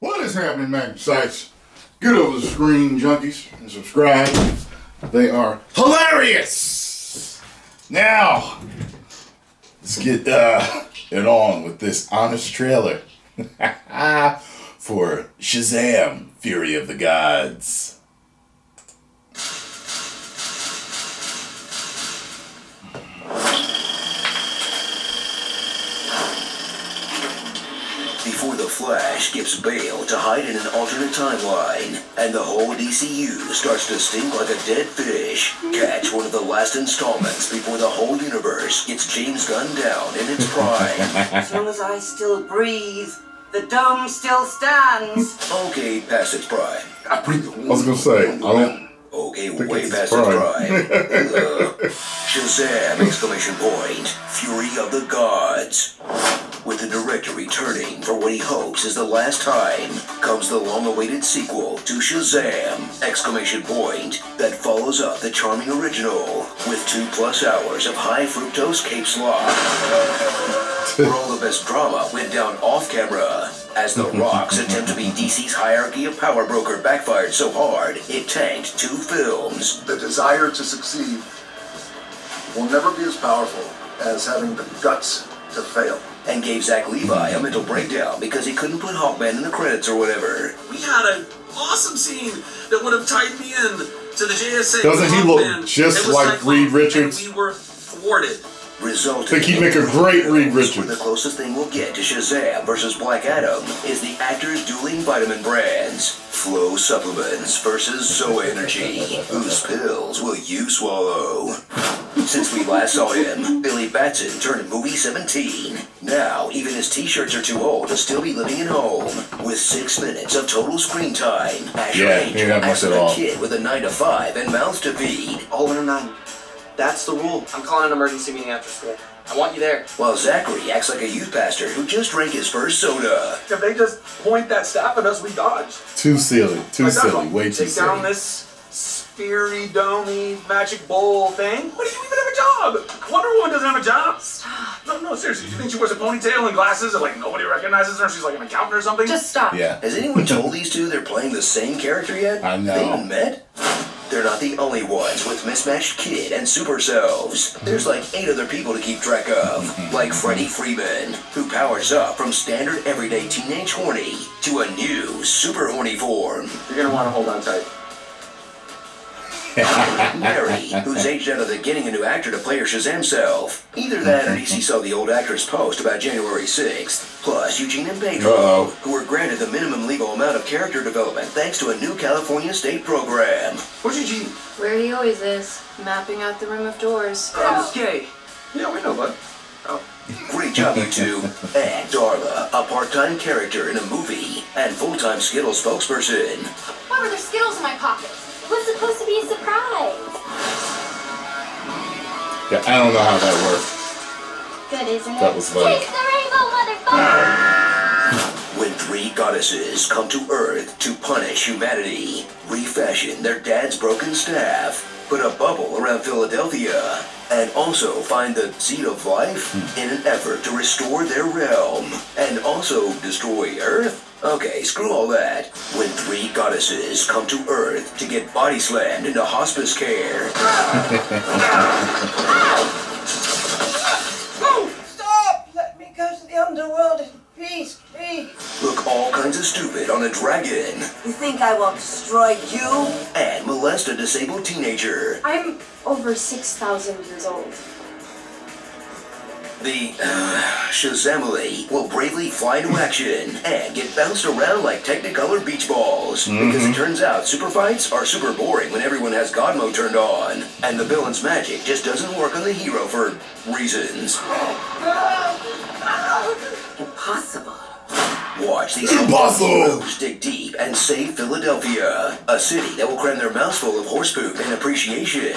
What is happening, Magnusites? Get over the screen, junkies, and subscribe. They are hilarious! Now, let's get uh, it on with this honest trailer for Shazam Fury of the Gods. Before the Flash gives bail to hide in an alternate timeline, and the whole DCU starts to stink like a dead fish, catch one of the last installments before the whole universe gets James Gunn down in its prime. As long as I still breathe, the dome still stands. okay, past its prime. I was gonna say, I don't. Okay, Think way it's past its its prime. prime. Uh, Shazam! Exclamation point! Fury of the Gods. With the director returning for what he hopes is the last time, comes the long-awaited sequel to Shazam! Exclamation point! That follows up the charming original with two plus hours of high fructose cape slop. Where all the best drama went down off camera. As The Rock's attempt to be DC's hierarchy of power broker backfired so hard, it tanked two films. The desire to succeed will never be as powerful as having the guts to fail. And gave Zach Levi a mental breakdown because he couldn't put Hawkman in the credits or whatever. We had an awesome scene that would have tied me in to the JSA. Doesn't he look just and like Cyclops, Reed Richards? And we were thwarted. Resulting Think he'd make a great Reed films Richards. The closest thing we'll get to Shazam versus Black Adam is the actors dueling vitamin brands. Flow Supplements versus ZOA Energy. Whose pills will you swallow? Since we last saw him, Billy Batson turned movie 17. Now, even his t-shirts are too old to still be living at home. With six minutes of total screen time, Asher Yeah, he didn't much acts at like all. a kid with a 9 to 5 and mouths to feed. All in or oh, none. That's the rule. I'm calling an emergency meeting after school. I want you there. While Zachary acts like a youth pastor who just drank his first soda. If they just point that staff at us, we dodge. Too silly. Too silly. Way too Take down silly. this sphery, domey, magic bowl thing. What do you even have a job? Wonder Woman doesn't have a job. Stop. No, no, seriously. Do you think she wears a ponytail and glasses and like nobody recognizes her? She's like an accountant or something. Just stop. Yeah. Has anyone told these two they're playing the same character yet? I know. They haven't met? They're not the only ones with mismatched kid and super selves. There's like eight other people to keep track of. Like Freddie Freeman, who powers up from standard everyday teenage horny to a new super horny form. You're gonna want to hold on tight. Mary, who's aged out of the getting a new actor to play her Shazam self. Either that or DC mm-hmm. saw the old actress post about January 6th. Plus, Eugene and Pedro, Uh-oh. who were granted the minimum legal amount of character development thanks to a new California state program. What's Eugene? Where he always is, mapping out the room of doors. Oh, I'm gay. Yeah, we know, bud. Oh. Great job, you two. And Darla, a part-time character in a movie and full-time Skittles spokesperson. Why were there Skittles in my pocket? It was supposed to be a surprise. Yeah, I don't know how that worked. Good, isn't it? That was funny. Taste the rainbow, motherfucker! When three goddesses come to Earth to punish humanity, refashion their dad's broken staff, put a bubble around Philadelphia, and also find the seed of life hmm. in an effort to restore their realm, and also destroy Earth? Okay, screw all that. When three goddesses come to Earth to get body slammed into hospice care, look all kinds of stupid on a dragon, You think I will destroy you? and molest a disabled teenager, I'm over 6,000 years old. The uh, Shazamily will bravely fly into action and get bounced around like Technicolor beach balls. Because it turns out super fights are super boring when everyone has God mode turned on. And the villain's magic just doesn't work on the hero for reasons. Watch these Impossible. heroes dig deep and save Philadelphia, a city that will cram their mouths full of horse poop and appreciation.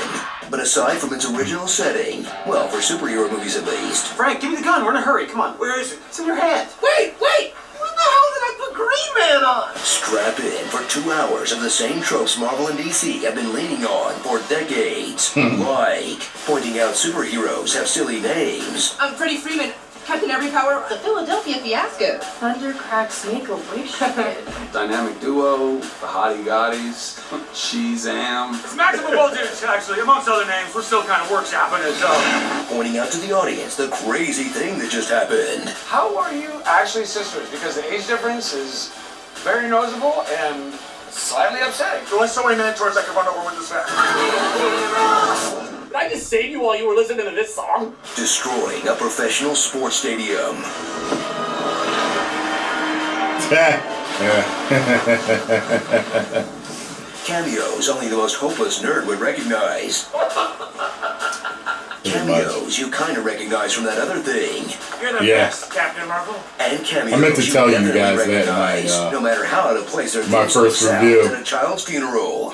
But aside from its original setting, well, for superhero movies at least, Frank, give me the gun. We're in a hurry. Come on. Where is it? It's in your hand. Wait, wait! What the hell did I put Green Man on? Strap in for two hours of the same tropes Marvel and DC have been leaning on for decades. Hmm. like pointing out superheroes have silly names, I'm Freddie Freeman. Captain Every Power, the Philadelphia Fiasco. Thunder cracks make a wish. Dynamic duo, the Hottie Gotties, Shazam. It's Maximum Voltage, actually, amongst other names. We're still kind of workshopping it, so. Pointing out to the audience the crazy thing that just happened. How are you actually sisters? Because the age difference is very noticeable and slightly upsetting. There's only so many mentors I can run over with this fact. Did I just save you while you were listening to this song? Destroying a professional sports stadium. Cameos only the most hopeless nerd would recognize. Cameos you kind of recognize from that other thing. You're the Yeah. best, Captain Marvel. And cameos I meant to tell you definitely guys that my, recognize, uh, no matter how out of place their my theme song first review. at a child's funeral.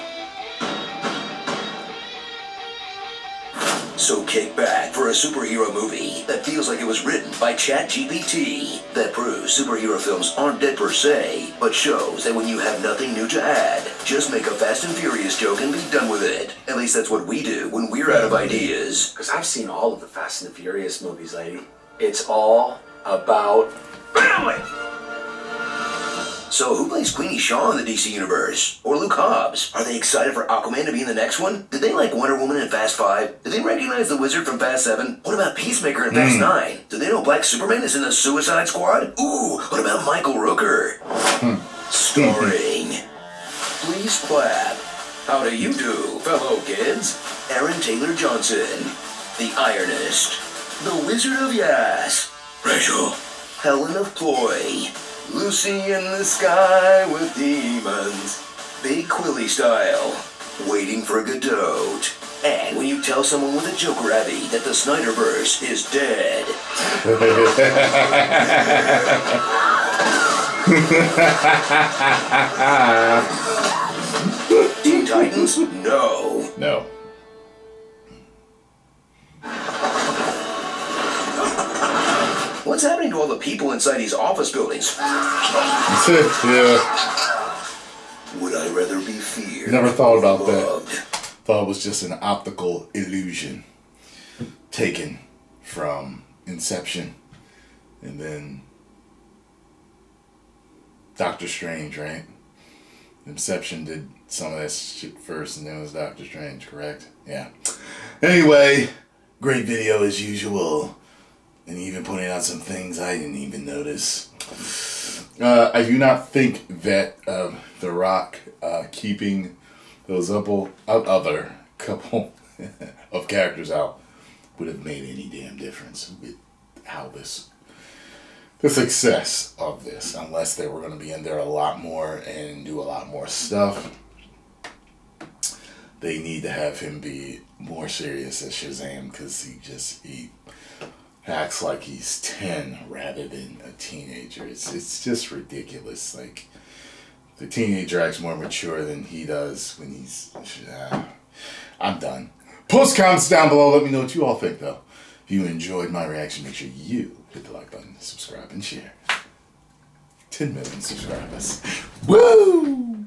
So kick back for a superhero movie that feels like it was written by ChatGPT. That proves superhero films aren't dead per se, but shows that when you have nothing new to add, just make a Fast and Furious joke and be done with it. At least that's what we do when we're out of ideas. Because I've seen all of the Fast and the Furious movies, lady. It's all about Family! So who plays Queenie Shaw in the DC universe? Or Luke Hobbs? Are they excited for Aquaman to be in the next one? Did they like Wonder Woman in Fast 5? Did they recognize the Wizard from Fast 7? What about Peacemaker in Fast hmm. 9? Do they know Black Superman is in the Suicide Squad? Ooh, what about Michael Rooker? Hmm. Starring. Please clap. How do you do, fellow kids? Aaron Taylor Johnson, the Ironist, the Wizard of Yas, Rachel, Helen of Ploy, Lucy in the sky with demons, Big Quilly style, waiting for a Godot. And when you tell someone with a Joker Abbey that the Snyderverse is dead. people inside these office buildings? yeah. Would I rather be feared? Never thought about or that. Thought it was just an optical illusion taken from Inception and then Doctor Strange, right? Inception did some of that shit first and then it was Doctor Strange, correct? Yeah. Anyway, great video as usual. And even pointing out some things I didn't even notice. Uh, I do not think that um, The Rock uh, keeping those uh, other couple of characters out would have made any damn difference with how this, the success of this, unless they were going to be in there a lot more and do a lot more stuff. They need to have him be more serious as Shazam because he just he acts like he's 10 rather than a teenager. It's, it's just ridiculous. Like, the teenager acts more mature than he does when he's. Uh, I'm done. Post comments down below. Let me know what you all think, though. If you enjoyed my reaction, make sure you hit the like button, subscribe, and share. 10 million subscribers. Woo!